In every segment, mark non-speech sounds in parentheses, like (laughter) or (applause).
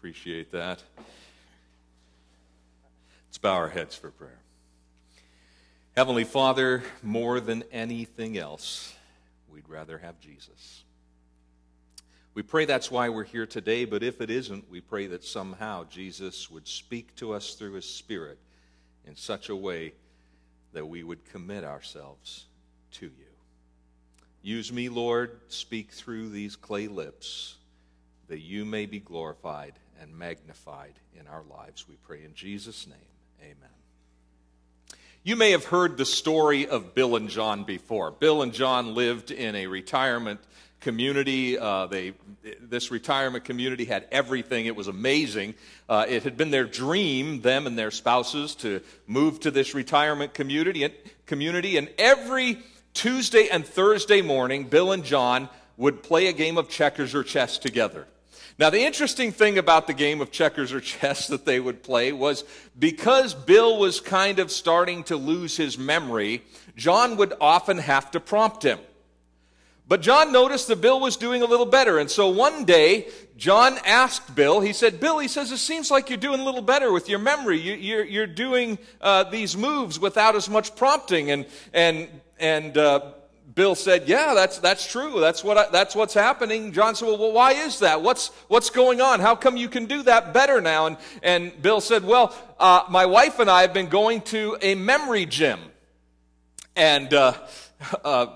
Appreciate that. Let's bow our heads for prayer. Heavenly Father, more than anything else, we'd rather have Jesus. We pray that's why we're here today, but if it isn't, we pray that somehow Jesus would speak to us through his Spirit in such a way that we would commit ourselves to you. Use me, Lord, speak through these clay lips that you may be glorified and magnified in our lives. We pray in Jesus' name. Amen. You may have heard the story of Bill and John before. Bill and John lived in a retirement community. Uh, they, this retirement community had everything. It was amazing. Uh, it had been their dream, them and their spouses, to move to this retirement community. And, community, and every Tuesday and Thursday morning, Bill and John would play a game of checkers or chess together. Now, the interesting thing about the game of checkers or chess that they would play was because Bill was kind of starting to lose his memory, John would often have to prompt him. But John noticed that Bill was doing a little better. And so one day, John asked Bill, he said, Bill, he says, it seems like you're doing a little better with your memory. You, are you're doing uh, these moves without as much prompting. And, and, and uh, Bill said, Yeah, that's, that's true. That's, what I, that's what's happening. John said, well, well, why is that? What's, what's going on? How come you can do that better now? And, and Bill said, Well, uh, my wife and I have been going to a memory gym. And uh, (laughs) uh,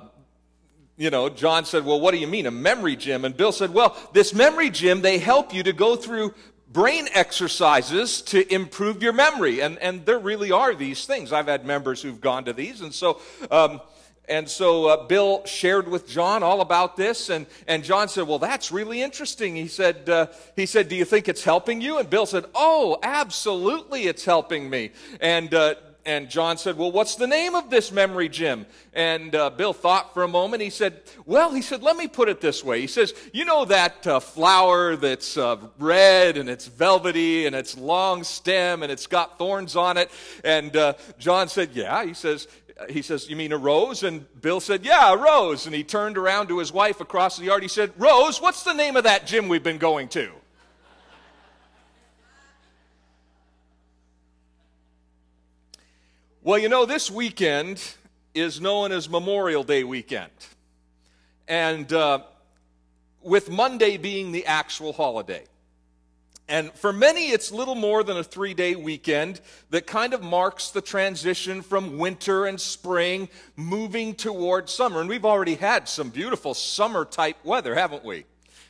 you know, John said, Well, what do you mean, a memory gym? And Bill said, Well, this memory gym, they help you to go through brain exercises to improve your memory. And, and there really are these things. I've had members who've gone to these. And so, um, and so uh, Bill shared with John all about this, and, and John said, "Well, that's really interesting." He said, uh, "He said, do you think it's helping you?" And Bill said, "Oh, absolutely, it's helping me." And uh, and John said, Well, what's the name of this memory gym? And uh, Bill thought for a moment. He said, Well, he said, let me put it this way. He says, You know that uh, flower that's uh, red and it's velvety and it's long stem and it's got thorns on it? And John said, Yeah. He says, he says, You mean a rose? And Bill said, Yeah, a rose. And he turned around to his wife across the yard. He said, Rose, what's the name of that gym we've been going to? Well, you know, this weekend is known as Memorial Day weekend. And uh, with Monday being the actual holiday. And for many, it's little more than a three day weekend that kind of marks the transition from winter and spring moving toward summer. And we've already had some beautiful summer type weather, haven't we?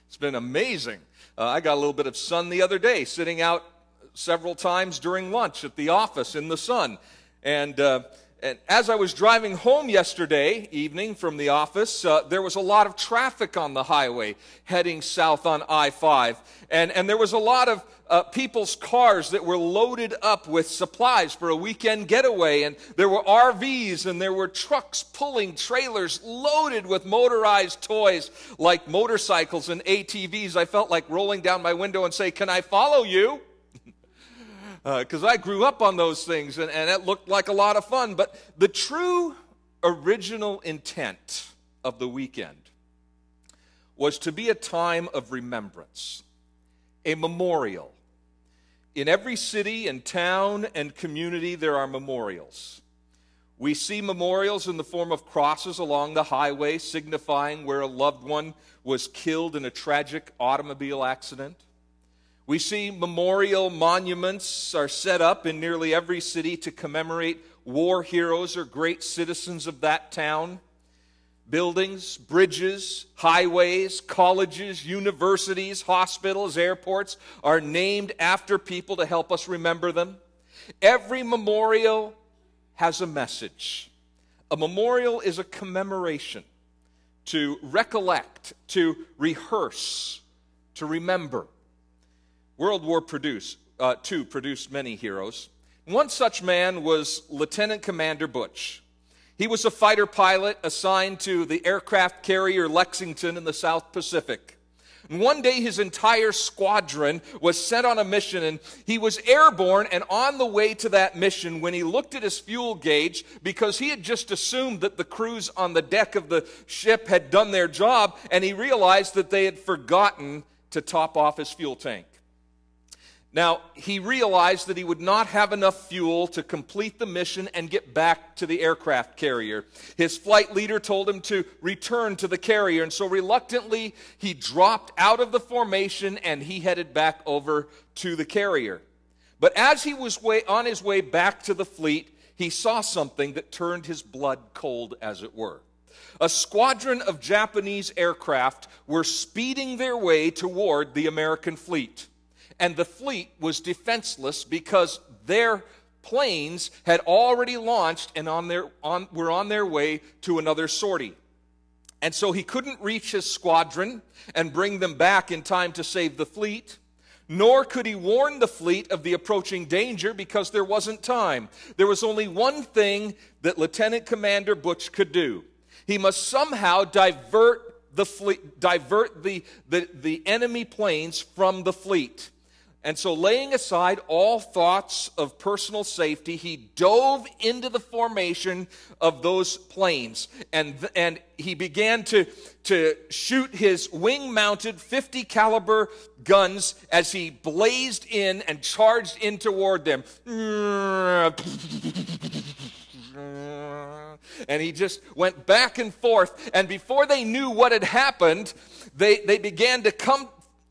It's been amazing. Uh, I got a little bit of sun the other day, sitting out several times during lunch at the office in the sun. And, uh, and as I was driving home yesterday evening from the office, uh, there was a lot of traffic on the highway heading south on I 5. And, and there was a lot of uh, people's cars that were loaded up with supplies for a weekend getaway. And there were RVs and there were trucks pulling trailers loaded with motorized toys like motorcycles and ATVs. I felt like rolling down my window and say, Can I follow you? Because uh, I grew up on those things and, and it looked like a lot of fun. But the true original intent of the weekend was to be a time of remembrance, a memorial. In every city and town and community, there are memorials. We see memorials in the form of crosses along the highway, signifying where a loved one was killed in a tragic automobile accident. We see memorial monuments are set up in nearly every city to commemorate war heroes or great citizens of that town. Buildings, bridges, highways, colleges, universities, hospitals, airports are named after people to help us remember them. Every memorial has a message. A memorial is a commemoration to recollect, to rehearse, to remember. World War produced, uh, II produced many heroes. One such man was Lieutenant Commander Butch. He was a fighter pilot assigned to the aircraft carrier Lexington in the South Pacific. And one day, his entire squadron was sent on a mission, and he was airborne and on the way to that mission when he looked at his fuel gauge because he had just assumed that the crews on the deck of the ship had done their job, and he realized that they had forgotten to top off his fuel tank. Now, he realized that he would not have enough fuel to complete the mission and get back to the aircraft carrier. His flight leader told him to return to the carrier, and so reluctantly, he dropped out of the formation and he headed back over to the carrier. But as he was way, on his way back to the fleet, he saw something that turned his blood cold, as it were. A squadron of Japanese aircraft were speeding their way toward the American fleet and the fleet was defenseless because their planes had already launched and on their, on, were on their way to another sortie. And so he couldn't reach his squadron and bring them back in time to save the fleet, nor could he warn the fleet of the approaching danger because there wasn't time. There was only one thing that Lieutenant Commander Butch could do. He must somehow divert the fleet, divert the, the, the enemy planes from the fleet. And so, laying aside all thoughts of personal safety, he dove into the formation of those planes. And, and he began to, to shoot his wing mounted 50 caliber guns as he blazed in and charged in toward them. And he just went back and forth. And before they knew what had happened, they, they began to come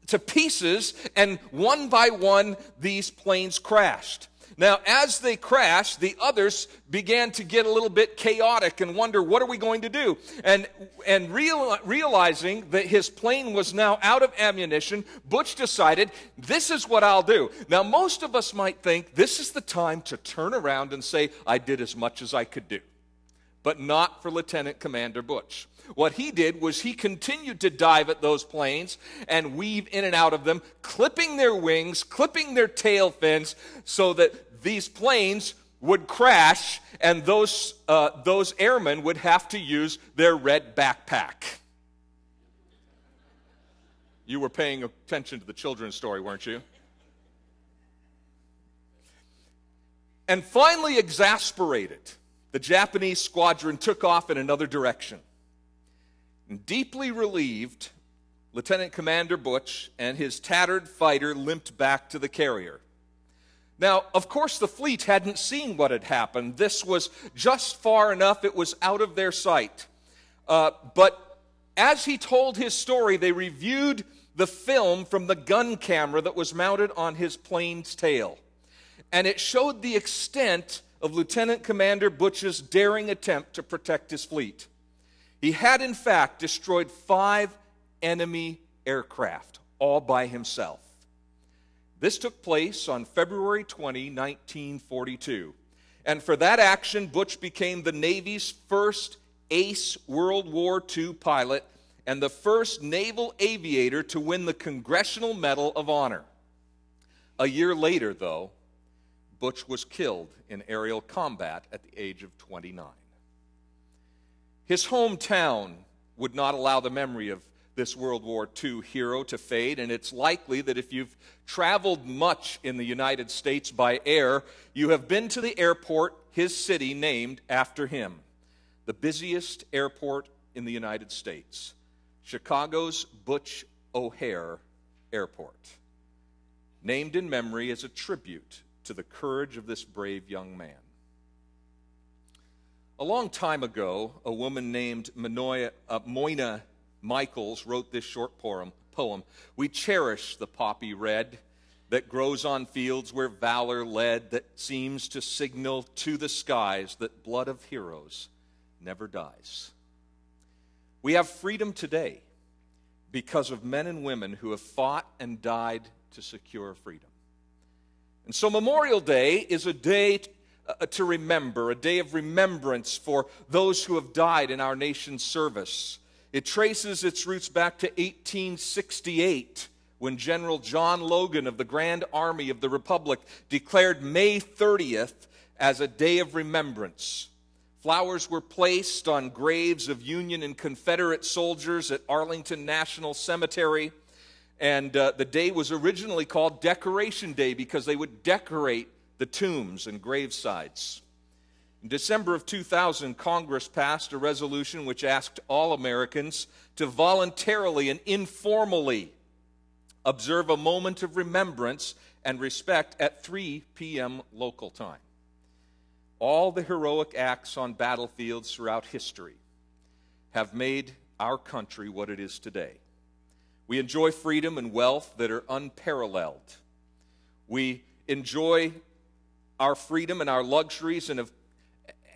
to pieces, and one by one, these planes crashed. Now, as they crashed, the others began to get a little bit chaotic and wonder, what are we going to do? And, and real, realizing that his plane was now out of ammunition, Butch decided, this is what I'll do. Now, most of us might think this is the time to turn around and say, I did as much as I could do. But not for Lieutenant Commander Butch. What he did was he continued to dive at those planes and weave in and out of them, clipping their wings, clipping their tail fins, so that these planes would crash and those, uh, those airmen would have to use their red backpack. You were paying attention to the children's story, weren't you? And finally, exasperated, the Japanese squadron took off in another direction. And Deeply relieved, Lieutenant Commander Butch and his tattered fighter limped back to the carrier. Now, of course, the fleet hadn't seen what had happened. This was just far enough, it was out of their sight. Uh, but as he told his story, they reviewed the film from the gun camera that was mounted on his plane's tail. And it showed the extent of Lieutenant Commander Butch's daring attempt to protect his fleet. He had, in fact, destroyed five enemy aircraft all by himself. This took place on February 20, 1942. And for that action, Butch became the Navy's first ace World War II pilot and the first naval aviator to win the Congressional Medal of Honor. A year later, though, Butch was killed in aerial combat at the age of 29. His hometown would not allow the memory of this World War II hero to fade, and it's likely that if you've traveled much in the United States by air, you have been to the airport his city named after him, the busiest airport in the United States, Chicago's Butch O'Hare Airport, named in memory as a tribute to the courage of this brave young man. A long time ago, a woman named uh, Moina Michaels wrote this short poem, poem. We cherish the poppy red that grows on fields where valor led, that seems to signal to the skies that blood of heroes never dies. We have freedom today because of men and women who have fought and died to secure freedom. And so Memorial Day is a day uh, to remember, a day of remembrance for those who have died in our nation's service. It traces its roots back to 1868 when General John Logan of the Grand Army of the Republic declared May 30th as a day of remembrance. Flowers were placed on graves of Union and Confederate soldiers at Arlington National Cemetery. And uh, the day was originally called Decoration Day because they would decorate the tombs and gravesites. In December of 2000, Congress passed a resolution which asked all Americans to voluntarily and informally observe a moment of remembrance and respect at 3 p.m. local time. All the heroic acts on battlefields throughout history have made our country what it is today. We enjoy freedom and wealth that are unparalleled. We enjoy our freedom and our luxuries, and, have,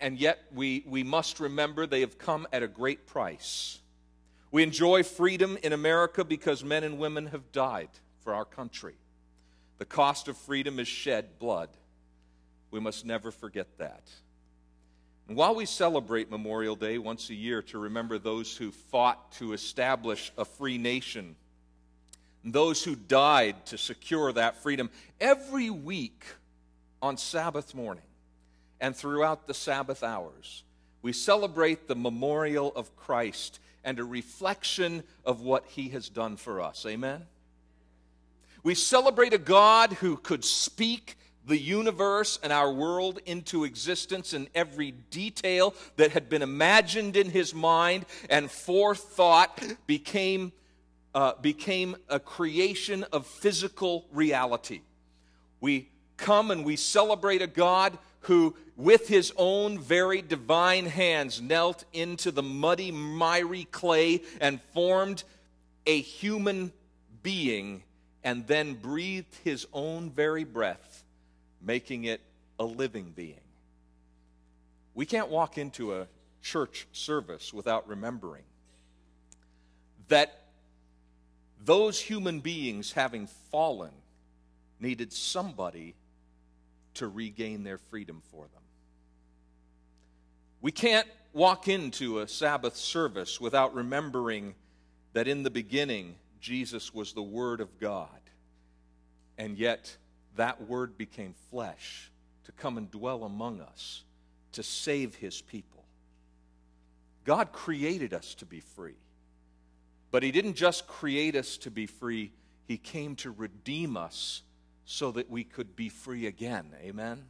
and yet we, we must remember they have come at a great price. We enjoy freedom in America because men and women have died for our country. The cost of freedom is shed blood. We must never forget that. And while we celebrate Memorial Day once a year to remember those who fought to establish a free nation, those who died to secure that freedom, every week on Sabbath morning and throughout the Sabbath hours, we celebrate the memorial of Christ and a reflection of what he has done for us. Amen? We celebrate a God who could speak the universe and our world into existence in every detail that had been imagined in his mind and forethought became, uh, became a creation of physical reality. We come and we celebrate a God who, with his own very divine hands, knelt into the muddy, miry clay and formed a human being and then breathed his own very breath, making it a living being. We can't walk into a church service without remembering that those human beings, having fallen, needed somebody to regain their freedom for them. We can't walk into a Sabbath service without remembering that in the beginning, Jesus was the Word of God. And yet, that Word became flesh to come and dwell among us, to save His people. God created us to be free. But He didn't just create us to be free, He came to redeem us so that we could be free again. Amen?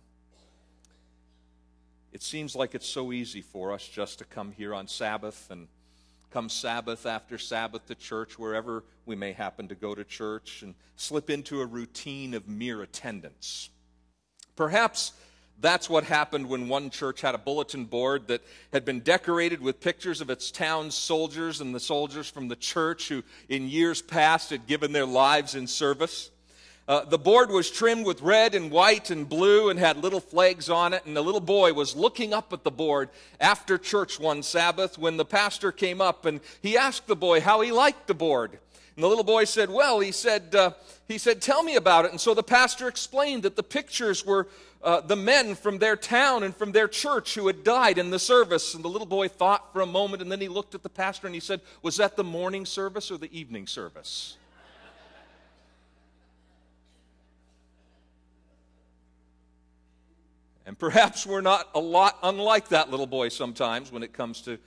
It seems like it's so easy for us just to come here on Sabbath and come Sabbath after Sabbath to church, wherever we may happen to go to church, and slip into a routine of mere attendance. Perhaps that's what happened when one church had a bulletin board that had been decorated with pictures of its town's soldiers and the soldiers from the church who, in years past, had given their lives in service. Uh, the board was trimmed with red and white and blue and had little flags on it. And the little boy was looking up at the board after church one Sabbath when the pastor came up and he asked the boy how he liked the board. And the little boy said, Well, he said, uh, he said, Tell me about it. And so the pastor explained that the pictures were uh, the men from their town and from their church who had died in the service. And the little boy thought for a moment and then he looked at the pastor and he said, Was that the morning service or the evening service? And perhaps we're not a lot unlike that little boy sometimes when it comes to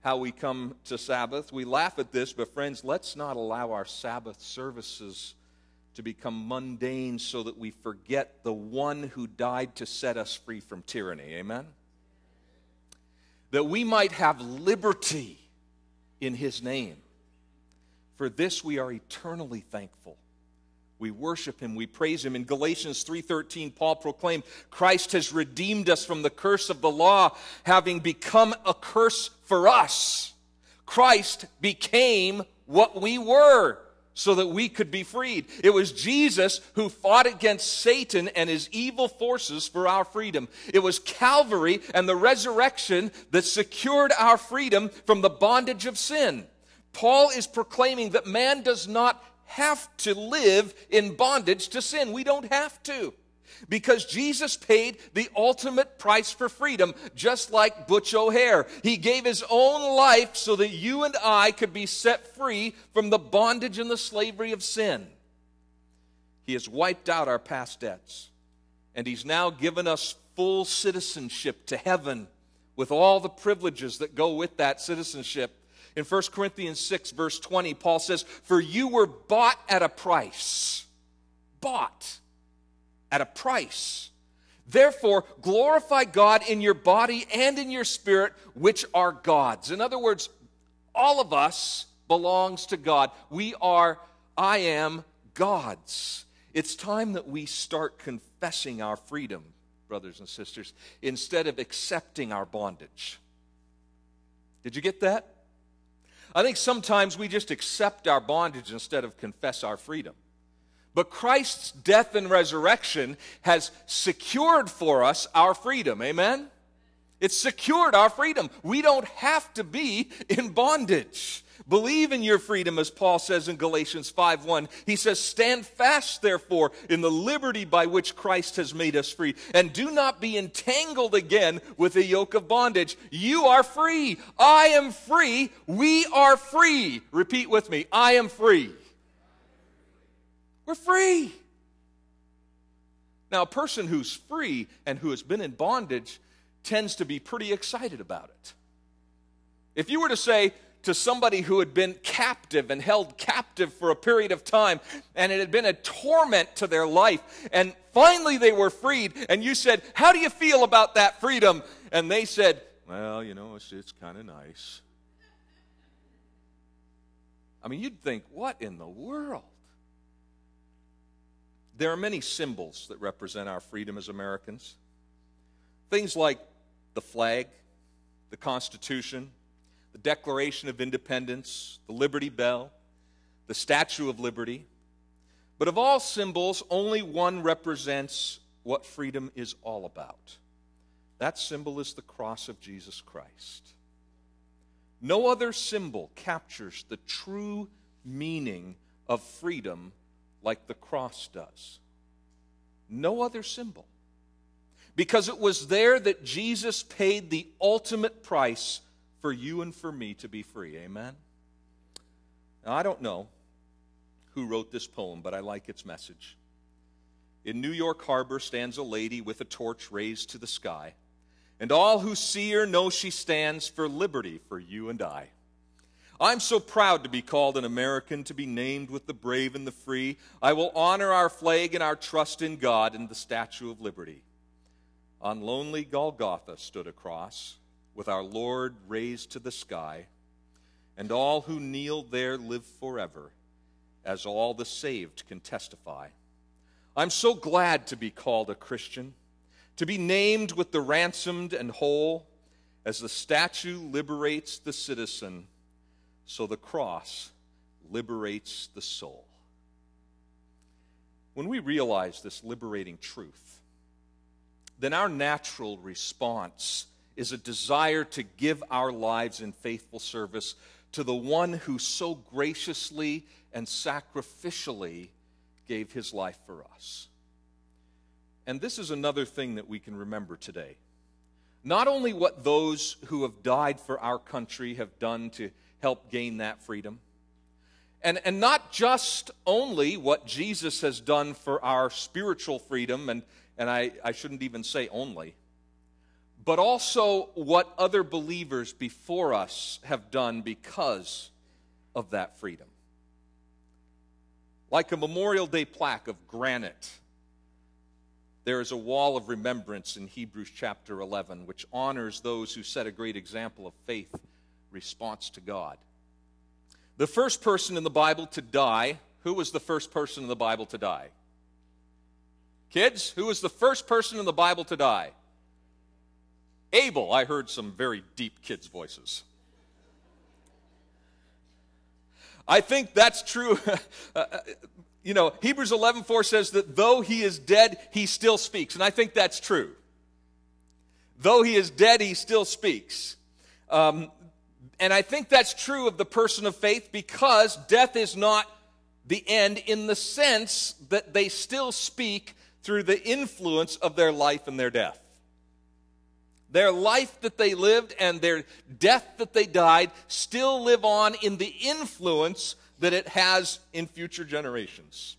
how we come to Sabbath. We laugh at this, but friends, let's not allow our Sabbath services to become mundane so that we forget the one who died to set us free from tyranny. Amen? That we might have liberty in his name. For this we are eternally thankful. We worship him, we praise him. In Galatians 3:13, Paul proclaimed, "Christ has redeemed us from the curse of the law, having become a curse for us." Christ became what we were so that we could be freed. It was Jesus who fought against Satan and his evil forces for our freedom. It was Calvary and the resurrection that secured our freedom from the bondage of sin. Paul is proclaiming that man does not have to live in bondage to sin. We don't have to. Because Jesus paid the ultimate price for freedom, just like Butch O'Hare. He gave his own life so that you and I could be set free from the bondage and the slavery of sin. He has wiped out our past debts, and He's now given us full citizenship to heaven with all the privileges that go with that citizenship. In 1 Corinthians 6, verse 20, Paul says, For you were bought at a price. Bought at a price. Therefore, glorify God in your body and in your spirit, which are God's. In other words, all of us belongs to God. We are, I am God's. It's time that we start confessing our freedom, brothers and sisters, instead of accepting our bondage. Did you get that? I think sometimes we just accept our bondage instead of confess our freedom. But Christ's death and resurrection has secured for us our freedom. Amen? It's secured our freedom. We don't have to be in bondage. Believe in your freedom, as Paul says in Galatians 5:1. He says, Stand fast, therefore, in the liberty by which Christ has made us free, and do not be entangled again with a yoke of bondage. You are free. I am free. We are free. Repeat with me I am free. We're free. Now, a person who's free and who has been in bondage tends to be pretty excited about it. If you were to say to somebody who had been captive and held captive for a period of time, and it had been a torment to their life, and finally they were freed, and you said, How do you feel about that freedom? And they said, Well, you know, it's, it's kind of nice. I mean, you'd think, What in the world? There are many symbols that represent our freedom as Americans. Things like the flag, the Constitution, the Declaration of Independence, the Liberty Bell, the Statue of Liberty. But of all symbols, only one represents what freedom is all about. That symbol is the cross of Jesus Christ. No other symbol captures the true meaning of freedom like the cross does. No other symbol because it was there that Jesus paid the ultimate price for you and for me to be free. Amen? Now, I don't know who wrote this poem, but I like its message. In New York Harbor stands a lady with a torch raised to the sky, and all who see her know she stands for liberty for you and I. I'm so proud to be called an American, to be named with the brave and the free. I will honor our flag and our trust in God and the Statue of Liberty. On lonely Golgotha stood a cross, with our Lord raised to the sky, and all who kneel there live forever, as all the saved can testify. I'm so glad to be called a Christian, to be named with the ransomed and whole, as the statue liberates the citizen, so the cross liberates the soul. When we realize this liberating truth, then our natural response is a desire to give our lives in faithful service to the one who so graciously and sacrificially gave his life for us. And this is another thing that we can remember today. Not only what those who have died for our country have done to help gain that freedom, and, and not just only what Jesus has done for our spiritual freedom and and I, I shouldn't even say only, but also what other believers before us have done because of that freedom. Like a Memorial Day plaque of granite, there is a wall of remembrance in Hebrews chapter 11, which honors those who set a great example of faith response to God. The first person in the Bible to die, who was the first person in the Bible to die? Kids, who was the first person in the Bible to die? Abel. I heard some very deep kids' voices. I think that's true. (laughs) Uh, uh, you know, Hebrews 11:4 says that though he is dead, he still speaks, and I think that's true. Though he is dead, he still speaks. Um, and I think that's true of the person of faith because death is not the end in the sense that they still speak through the influence of their life and their death. Their life that they lived and their death that they died still live on in the influence that it has in future generations.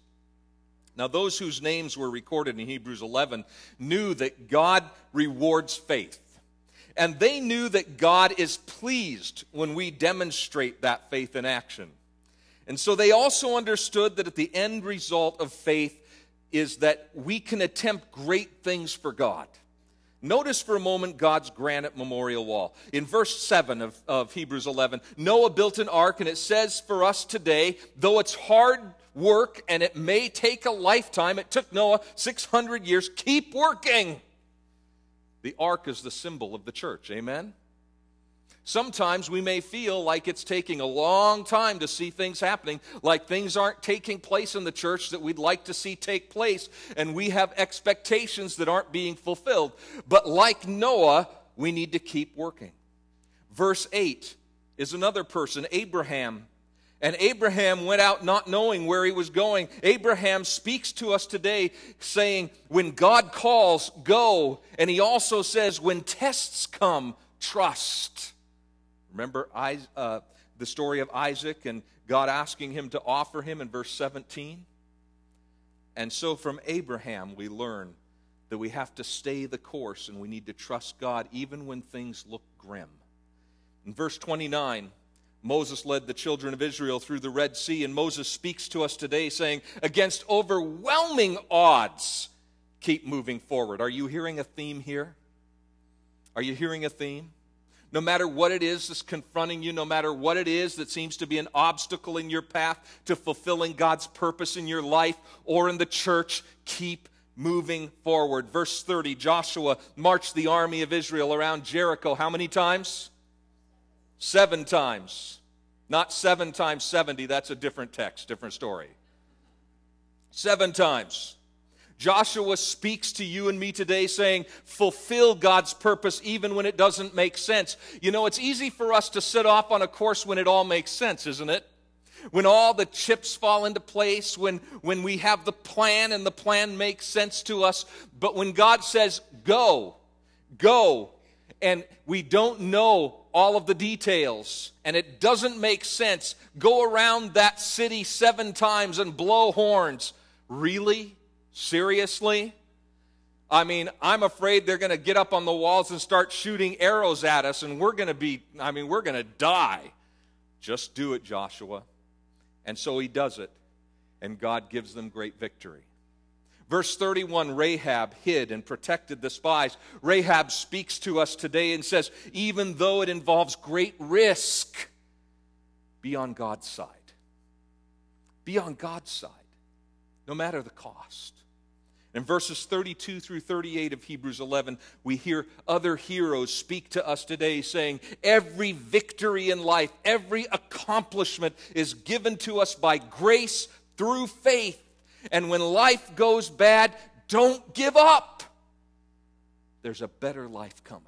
Now, those whose names were recorded in Hebrews 11 knew that God rewards faith. And they knew that God is pleased when we demonstrate that faith in action. And so they also understood that at the end result of faith is that we can attempt great things for God. Notice for a moment God's granite memorial wall. In verse 7 of, of Hebrews 11, Noah built an ark, and it says for us today, though it's hard work, and it may take a lifetime. It took Noah 600 years. Keep working. The ark is the symbol of the church. Amen? Sometimes we may feel like it's taking a long time to see things happening, like things aren't taking place in the church that we'd like to see take place, and we have expectations that aren't being fulfilled. But like Noah, we need to keep working. Verse 8 is another person, Abraham. And Abraham went out not knowing where he was going. Abraham speaks to us today saying, When God calls, go. And he also says, When tests come, trust. Remember uh, the story of Isaac and God asking him to offer him in verse 17? And so from Abraham, we learn that we have to stay the course and we need to trust God even when things look grim. In verse 29, Moses led the children of Israel through the Red Sea, and Moses speaks to us today saying, Against overwhelming odds, keep moving forward. Are you hearing a theme here? Are you hearing a theme? No matter what it is that's confronting you, no matter what it is that seems to be an obstacle in your path to fulfilling God's purpose in your life or in the church, keep moving forward. Verse 30 Joshua marched the army of Israel around Jericho how many times? Seven times. Not seven times 70, that's a different text, different story. Seven times. Joshua speaks to you and me today saying, fulfill God's purpose even when it doesn't make sense. You know, it's easy for us to set off on a course when it all makes sense, isn't it? When all the chips fall into place, when, when we have the plan and the plan makes sense to us. But when God says, go, go, and we don't know all of the details and it doesn't make sense, go around that city seven times and blow horns. Really? Seriously? I mean, I'm afraid they're going to get up on the walls and start shooting arrows at us, and we're going to be, I mean, we're going to die. Just do it, Joshua. And so he does it, and God gives them great victory. Verse 31 Rahab hid and protected the spies. Rahab speaks to us today and says, even though it involves great risk, be on God's side. Be on God's side, no matter the cost. In verses 32 through 38 of Hebrews 11, we hear other heroes speak to us today saying, Every victory in life, every accomplishment is given to us by grace through faith. And when life goes bad, don't give up. There's a better life coming.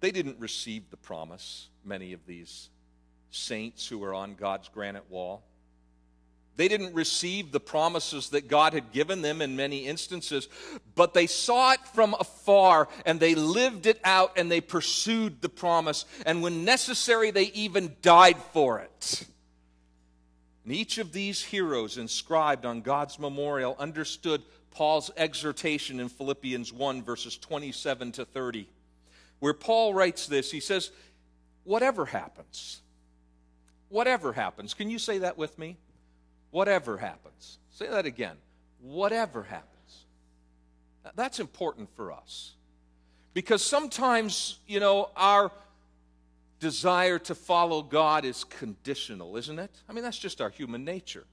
They didn't receive the promise, many of these saints who were on God's granite wall. They didn't receive the promises that God had given them in many instances, but they saw it from afar and they lived it out and they pursued the promise. And when necessary, they even died for it. And each of these heroes inscribed on God's memorial understood Paul's exhortation in Philippians 1, verses 27 to 30, where Paul writes this. He says, Whatever happens, whatever happens. Can you say that with me? Whatever happens. Say that again. Whatever happens. That's important for us. Because sometimes, you know, our desire to follow God is conditional, isn't it? I mean, that's just our human nature.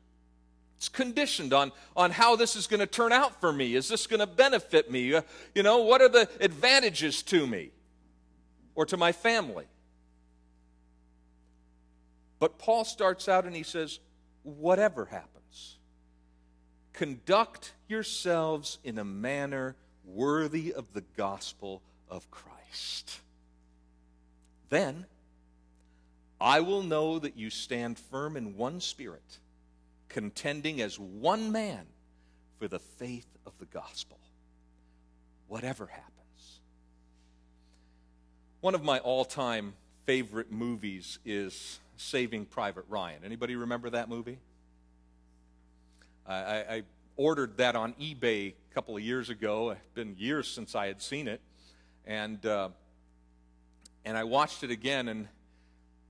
It's conditioned on, on how this is going to turn out for me. Is this going to benefit me? Uh, you know, what are the advantages to me or to my family? But Paul starts out and he says, whatever happens. Conduct yourselves in a manner worthy of the gospel of Christ. Then I will know that you stand firm in one spirit, contending as one man for the faith of the gospel, whatever happens. One of my all time favorite movies is Saving Private Ryan. Anybody remember that movie? I, I, ordered that on eBay a couple of years ago. It's been years since I had seen it, and uh, and I watched it again and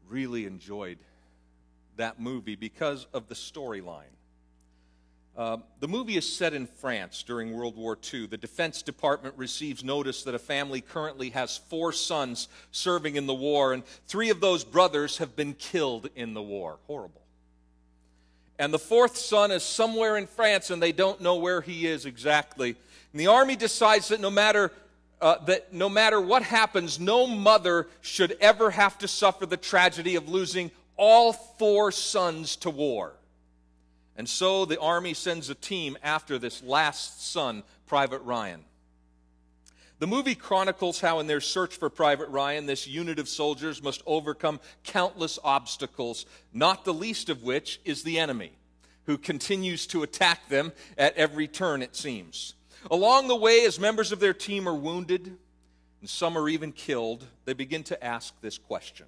really enjoyed that movie because of the storyline. Uh, the movie is set in France during World War II. The Defense Department receives notice that a family currently has four sons serving in the war, and three of those brothers have been killed in the war. Horrible. And the fourth son is somewhere in France, and they don't know where he is exactly. And the army decides that no matter uh, that no matter what happens, no mother should ever have to suffer the tragedy of losing all four sons to war. And so the army sends a team after this last son, Private Ryan. The movie chronicles how, in their search for Private Ryan, this unit of soldiers must overcome countless obstacles, not the least of which is the enemy, who continues to attack them at every turn, it seems. Along the way, as members of their team are wounded, and some are even killed, they begin to ask this question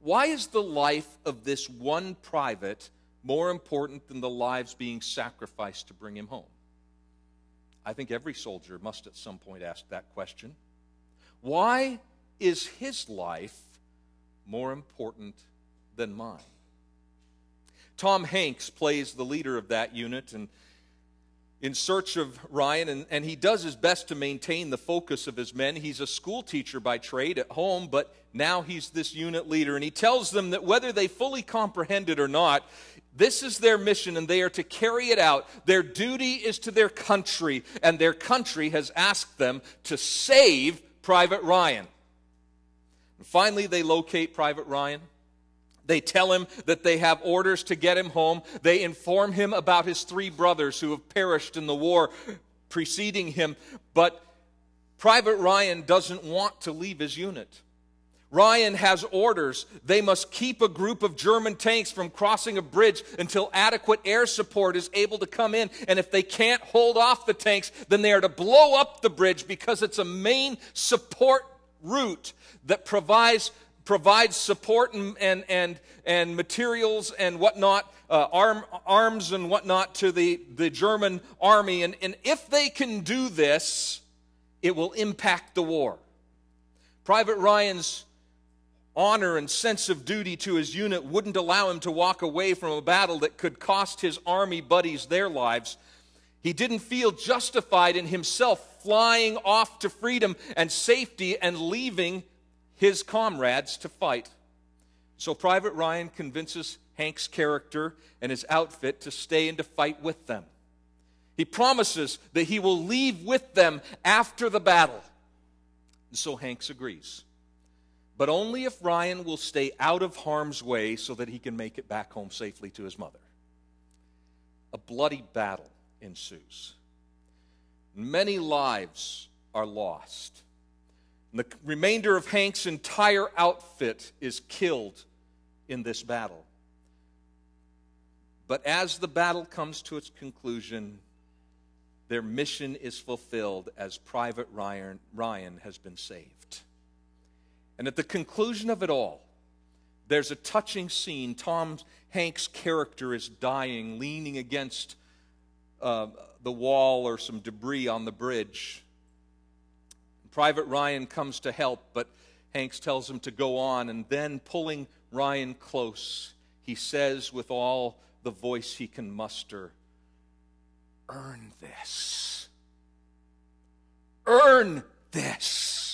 Why is the life of this one private more important than the lives being sacrificed to bring him home? I think every soldier must at some point ask that question. Why is his life more important than mine? Tom Hanks plays the leader of that unit and in search of Ryan, and, and he does his best to maintain the focus of his men. He's a school teacher by trade at home, but now he's this unit leader, and he tells them that whether they fully comprehend it or not, this is their mission, and they are to carry it out. Their duty is to their country, and their country has asked them to save Private Ryan. And finally, they locate Private Ryan. They tell him that they have orders to get him home. They inform him about his three brothers who have perished in the war preceding him. But Private Ryan doesn't want to leave his unit. Ryan has orders. They must keep a group of German tanks from crossing a bridge until adequate air support is able to come in. And if they can't hold off the tanks, then they are to blow up the bridge because it's a main support route that provides provides support and, and, and, and materials and whatnot, uh, arm, arms and whatnot to the, the German army. And, and if they can do this, it will impact the war. Private Ryan's honor and sense of duty to his unit wouldn't allow him to walk away from a battle that could cost his army buddies their lives. He didn't feel justified in himself flying off to freedom and safety and leaving his comrades to fight. So Private Ryan convinces Hanks' character and his outfit to stay and to fight with them. He promises that he will leave with them after the battle. And so Hanks agrees but only if Ryan will stay out of harm's way so that he can make it back home safely to his mother. A bloody battle ensues. Many lives are lost. And the remainder of Hanks' entire outfit is killed in this battle. But as the battle comes to its conclusion, their mission is fulfilled as Private Ryan, Ryan has been saved. And at the conclusion of it all, there's a touching scene. Tom Hanks' character is dying, leaning against uh, the wall or some debris on the bridge. Private Ryan comes to help, but Hanks tells him to go on, and then pulling Ryan close, he says with all the voice he can muster, Earn this. Earn this.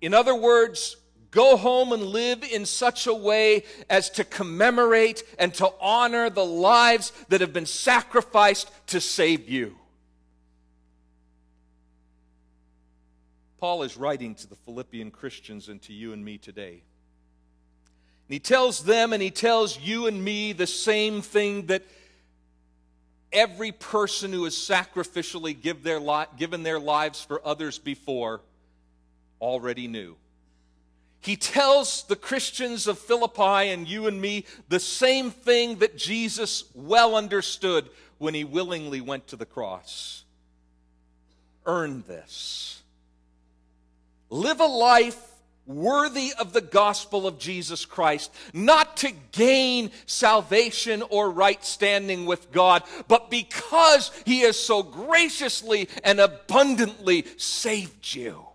In other words, go home and live in such a way as to commemorate and to honor the lives that have been sacrificed to save you. Paul is writing to the Philippian Christians and to you and me today. And he tells them and he tells you and me the same thing that every person who has sacrificially give their li- given their lives for others before already knew. He tells the Christians of Philippi and you and me the same thing that Jesus well understood when he willingly went to the cross. Earn this. Live a life worthy of the gospel of Jesus Christ, not to gain salvation or right standing with God, but because he has so graciously and abundantly saved you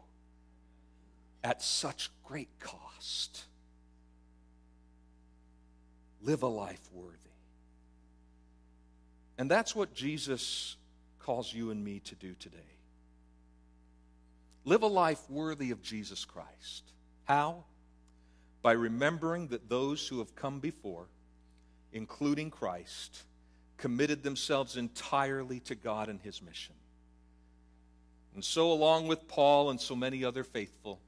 at such great cost. Live a life worthy. And that's what Jesus calls you and me to do today. Live a life worthy of Jesus Christ. How? By remembering that those who have come before including Christ, committed themselves entirely to God and his mission. And so, along with Paul and so many other faithful,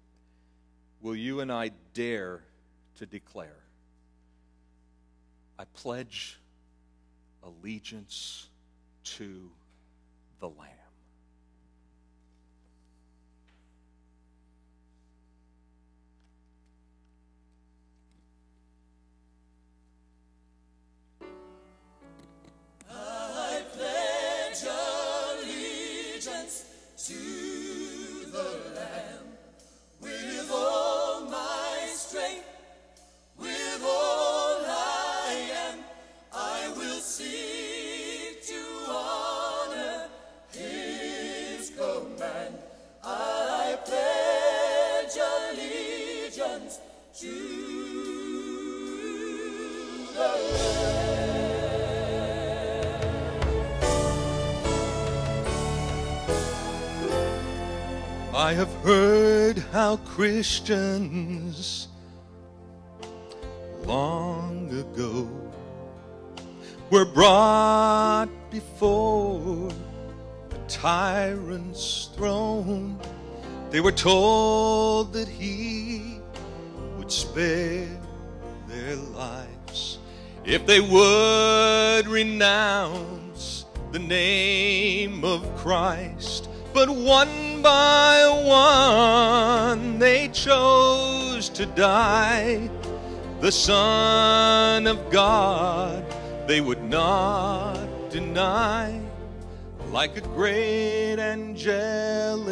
will you and I dare to declare, I pledge allegiance to the Lamb. I have heard how Christians long ago were brought before a tyrant's throne. They were told that he would spare their lives if they would renounce the name of Christ. But one by one they chose to die. The Son of God they would not deny. Like a great angelic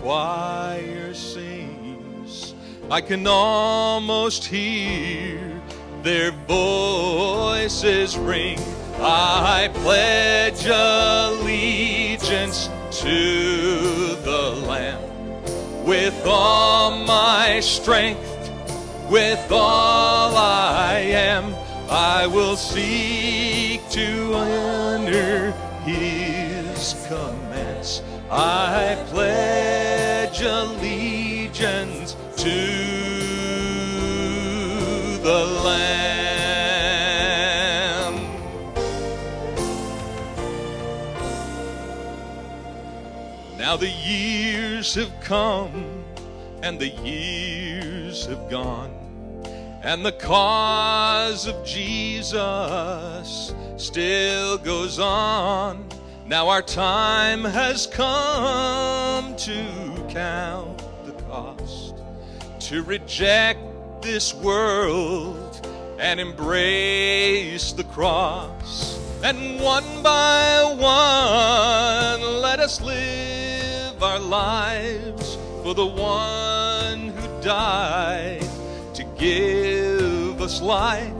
choir sings, I can almost hear their voices ring. I pledge allegiance to the Lamb with all my strength, with all I am. I will seek to honor His commands. I pledge allegiance to the Lamb. The years have come and the years have gone, and the cause of Jesus still goes on. Now our time has come to count the cost, to reject this world and embrace the cross. And one by one, let us live our lives for the one who died to give us life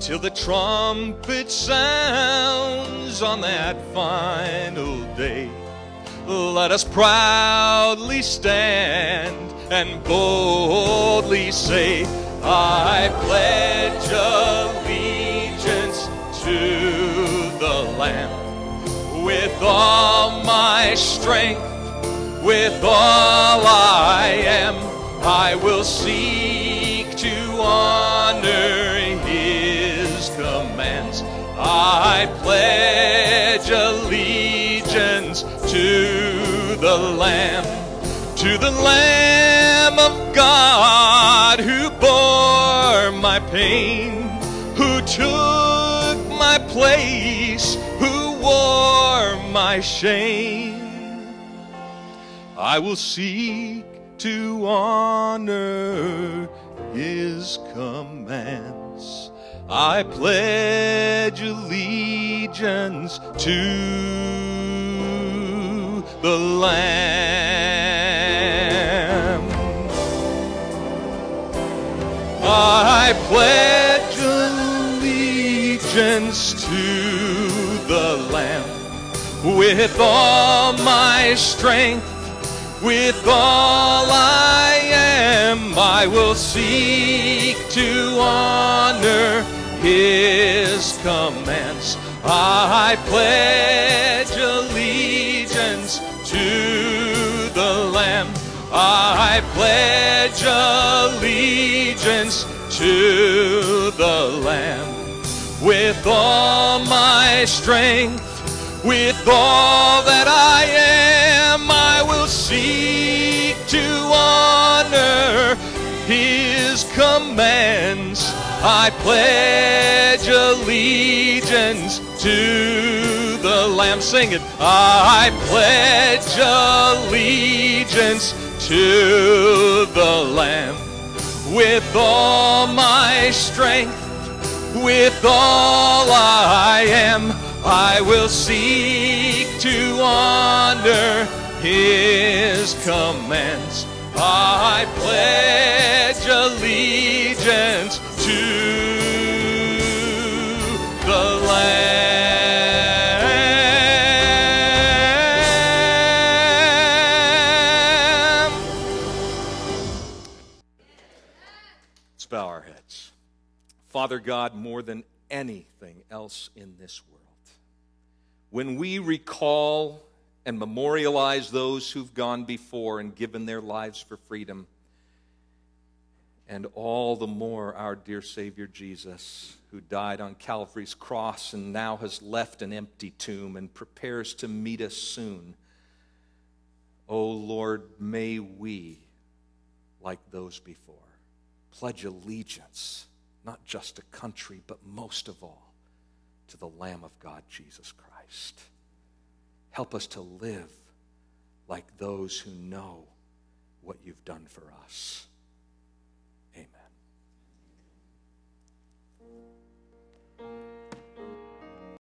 till the trumpet sounds on that final day. Let us proudly stand and boldly say, I pledge allegiance to the Lamb with all my strength, with all I am. I will seek to honor His commands. I pledge allegiance to the Lamb, to the Lamb of God who bore my pain, who took my place, who wore my shame. I will seek to honor his commands. I pledge allegiance to the Lamb. I pledge allegiance to the Lamb with all my strength, with all I am. I will seek to honor His commands. I pledge allegiance to the Lamb. I pledge allegiance to the Lamb. with all my strength, with all that I am, I pledge allegiance to the Lamb. Sing it. I pledge allegiance to the Lamb with all my strength, with all I am. I will seek to honor his commands. I pledge Father God, more than anything else in this world, when we recall and memorialize those who've gone before and given their lives for freedom, and all the more our dear Savior Jesus, who died on Calvary's cross and now has left an empty tomb and prepares to meet us soon. Oh Lord, may we, like those before, pledge allegiance, not just a country, but most of all, to the Lamb of God, Jesus Christ. Help us to live like those who know what you've done for us. Amen.